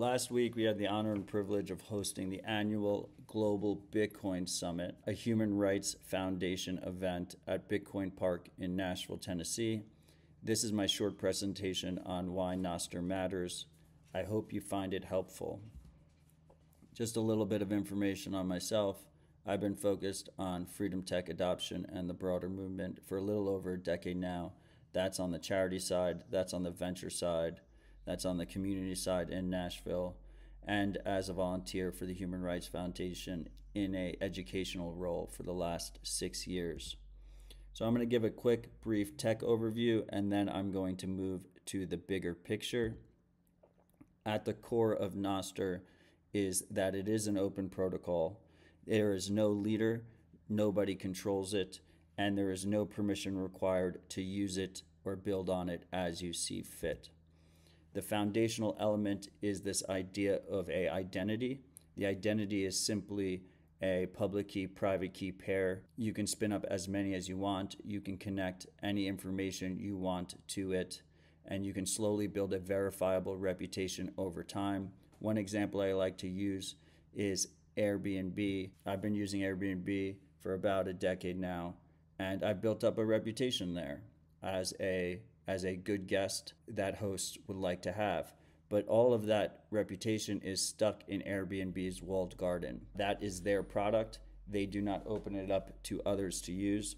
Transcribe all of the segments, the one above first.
Last week, we had the honor and privilege of hosting the annual Global Bitcoin Summit, a human rights foundation event at Bitcoin Park in Nashville, Tennessee. This is my short presentation on why Nostr matters. I hope you find it helpful. Just a little bit of information on myself. I've been focused on freedom tech adoption and the broader movement for a little over a decade now. That's on the charity side, that's on the venture side, that's on the community side in Nashville, and as a volunteer for the Human Rights Foundation in a educational role for the last six years. So I'm going to give a quick, brief tech overview, and then I'm going to move to the bigger picture. At the core of Nostr is that it is an open protocol. There is no leader, nobody controls it, and there is no permission required to use it or build on it as you see fit. The foundational element is this idea of a identity. The identity is simply a public key private key pair. You can spin up as many as you want. You can connect any information you want to it and you can slowly build a verifiable reputation over time. One example I like to use is Airbnb. I've been using Airbnb for about a decade now and I've built up a reputation there as a as a good guest that host would like to have. But all of that reputation is stuck in Airbnb's walled garden. That is their product. They do not open it up to others to use.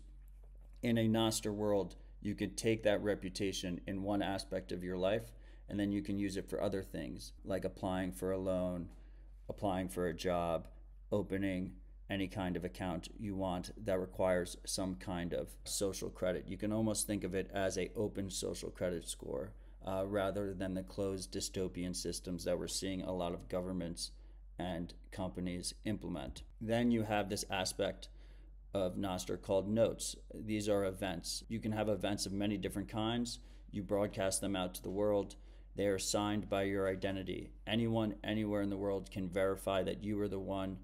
In a Nostr world, you could take that reputation in one aspect of your life and then you can use it for other things like applying for a loan, applying for a job, opening any kind of account you want that requires some kind of social credit. You can almost think of it as a open social credit score uh, rather than the closed dystopian systems that we're seeing a lot of governments and companies implement. Then you have this aspect of Nostr called notes. These are events. You can have events of many different kinds. You broadcast them out to the world. They are signed by your identity. Anyone, anywhere in the world can verify that you are the one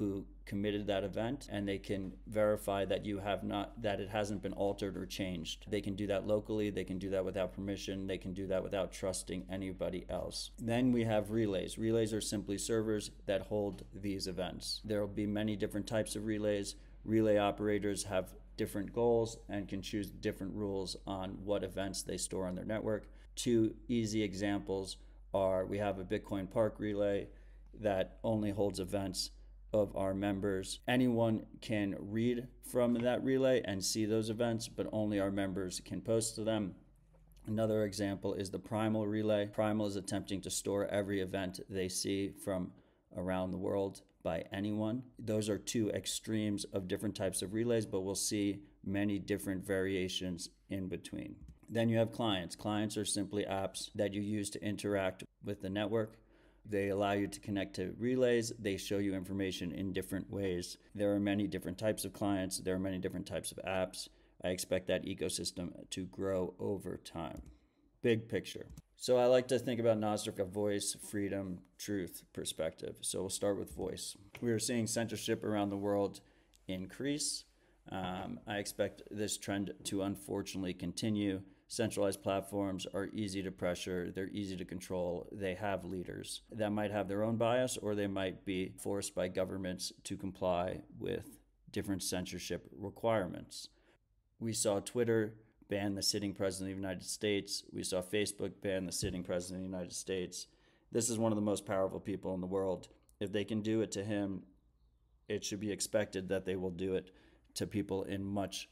who committed that event and they can verify that you have not that it hasn't been altered or changed. They can do that locally, they can do that without permission, they can do that without trusting anybody else. Then we have relays. Relays are simply servers that hold these events. There will be many different types of relays. Relay operators have different goals and can choose different rules on what events they store on their network. Two easy examples are we have a Bitcoin Park relay that only holds events of our members. Anyone can read from that relay and see those events, but only our members can post to them. Another example is the Primal relay. Primal is attempting to store every event they see from around the world by anyone. Those are two extremes of different types of relays, but we'll see many different variations in between. Then you have clients. Clients are simply apps that you use to interact with the network. They allow you to connect to relays. They show you information in different ways. There are many different types of clients. There are many different types of apps. I expect that ecosystem to grow over time. Big picture. So I like to think about Nostr from a voice, freedom, truth perspective. So we'll start with voice. We are seeing censorship around the world increase. Um, I expect this trend to unfortunately continue centralized platforms are easy to pressure, they're easy to control, they have leaders that might have their own bias or they might be forced by governments to comply with different censorship requirements. We saw Twitter ban the sitting president of the United States. We saw Facebook ban the sitting president of the United States. This is one of the most powerful people in the world. If they can do it to him, it should be expected that they will do it to people in much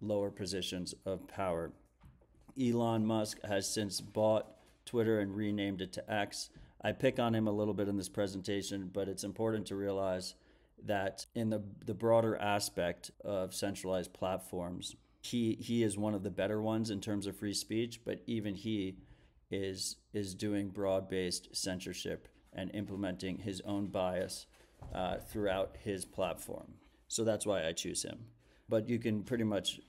lower positions of power. Elon Musk has since bought Twitter and renamed it to X. I pick on him a little bit in this presentation, but it's important to realize that in the, the broader aspect of centralized platforms, he, he is one of the better ones in terms of free speech, but even he is, is doing broad based censorship and implementing his own bias uh, throughout his platform. So that's why I choose him. But you can pretty much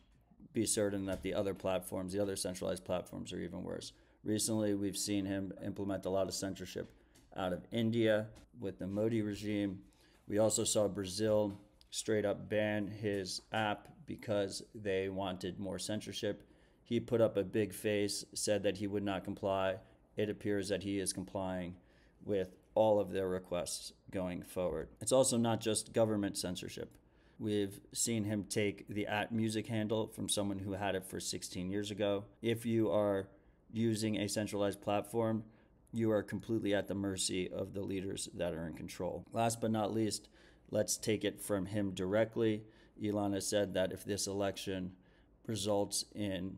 be certain that the other platforms, the other centralized platforms, are even worse. Recently, we've seen him implement a lot of censorship out of India with the Modi regime. We also saw Brazil straight up ban his app because they wanted more censorship. He put up a big face, said that he would not comply. It appears that he is complying. with all of their requests going forward. It's also not just government censorship. We've seen him take the at music handle from someone who had it for 16 years ago. If you are using a centralized platform, you are completely at the mercy of the leaders that are in control. Last but not least, let's take it from him directly. Elon has said that if this election results in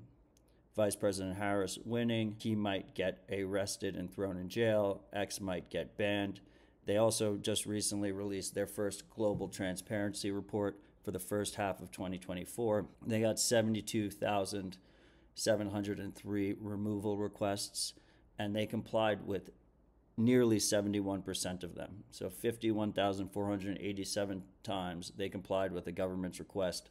Vice President Harris winning, he might get arrested and thrown in jail. X might get banned. They also just recently released their first global transparency report for the first half of 2024. They got 72,703 removal requests, and they complied with nearly 71% of them. So 51,487 times they complied with the government's request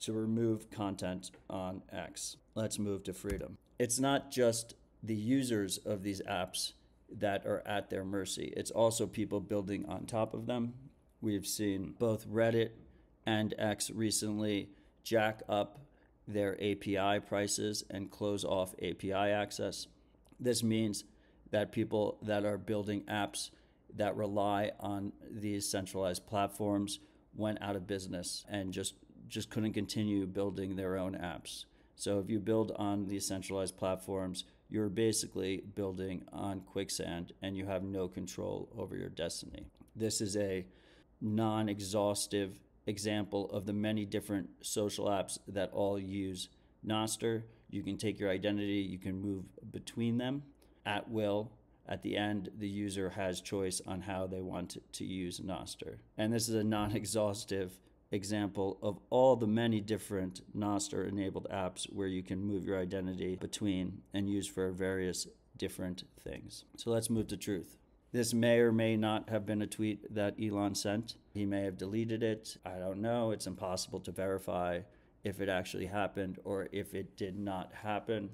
to remove content on X. Let's move to freedom. It's not just the users of these apps that are at their mercy, it's also people building on top of them. We've seen both Reddit and X recently jack up their API prices and close off API access. This means that people that are building apps that rely on these centralized platforms went out of business and just just couldn't continue building their own apps. So if you build on these centralized platforms, you're basically building on quicksand and you have no control over your destiny. This is a non exhaustive example of the many different social apps that all use Nostr. You can take your identity, you can move between them at will. At the end, the user has choice on how they want to use Nostr. And this is a non exhaustive example of all the many different Nostr enabled apps where you can move your identity between and use for various different things. So let's move to truth. This may or may not have been a tweet that Elon sent. He may have deleted it. I don't know. It's impossible to verify if it actually happened or if it did not happen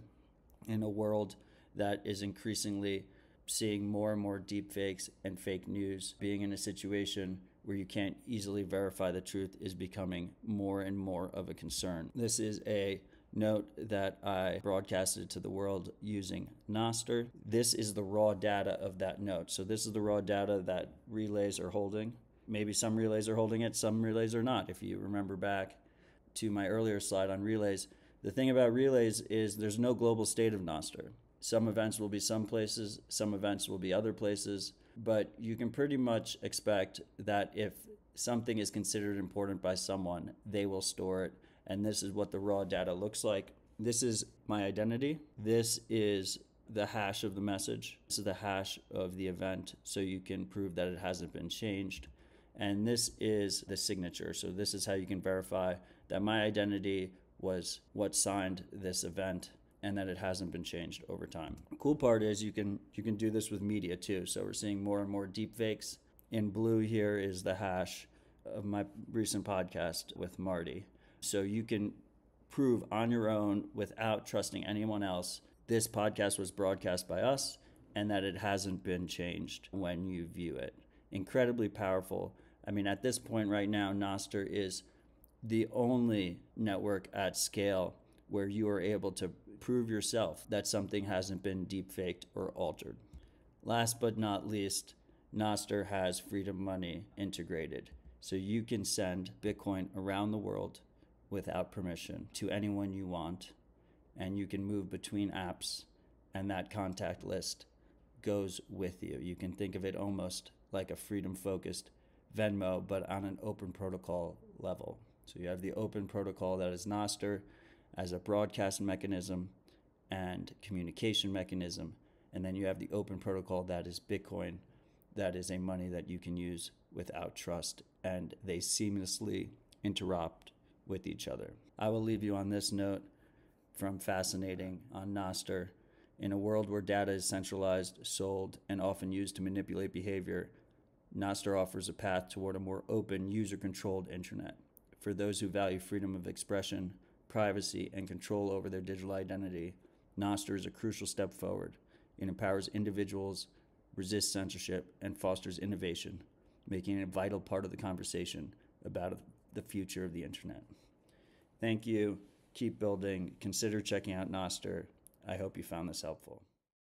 in a world that is increasingly seeing more and more deepfakes and fake news, being in a situation where you can't easily verify the truth is becoming more and more of a concern. This is a note that I broadcasted to the world using Nostr. This is the raw data of that note. So this is the raw data that relays are holding. Maybe some relays are holding it, some relays are not. If you remember back to my earlier slide on relays, the thing about relays is there's no global state of Nostr. Some events will be some places, some events will be other places but you can pretty much expect that if something is considered important by someone, they will store it. And this is what the raw data looks like. This is my identity. This is the hash of the message. This is the hash of the event, so you can prove that it hasn't been changed. And this is the signature. So, this is how you can verify that my identity was what signed this event and that it hasn't been changed over time. Cool part is you can you can do this with media too. So we're seeing more and more deep fakes. In blue here is the hash of my recent podcast with Marty. So you can prove on your own without trusting anyone else this podcast was broadcast by us and that it hasn't been changed when you view it. Incredibly powerful. I mean, at this point right now, Nostr is the only network at scale where you are able to prove yourself that something hasn't been deepfaked or altered. Last but not least, Nostr has Freedom Money integrated, so you can send Bitcoin around the world without permission to anyone you want, and you can move between apps, and that contact list goes with you. You can think of it almost like a freedom focused Venmo, but on an open protocol level. So you have the open protocol that is Nostr as a broadcast mechanism and communication mechanism. And then you have the open protocol that is Bitcoin, that is a money that you can use without trust, and they seamlessly interrupt with each other. I will leave you on this note from Fascinating on Nostr. In a world where data is centralized, sold, and often used to manipulate behavior, Nostr offers a path toward a more open, user controlled internet. For those who value freedom of expression, privacy, and control over their digital identity, Nostr is a crucial step forward. It empowers individuals, resists censorship, and fosters innovation, making it a vital part of the conversation about the future of the internet. Thank you. Keep building. Consider checking out Nostr. I hope you found this helpful.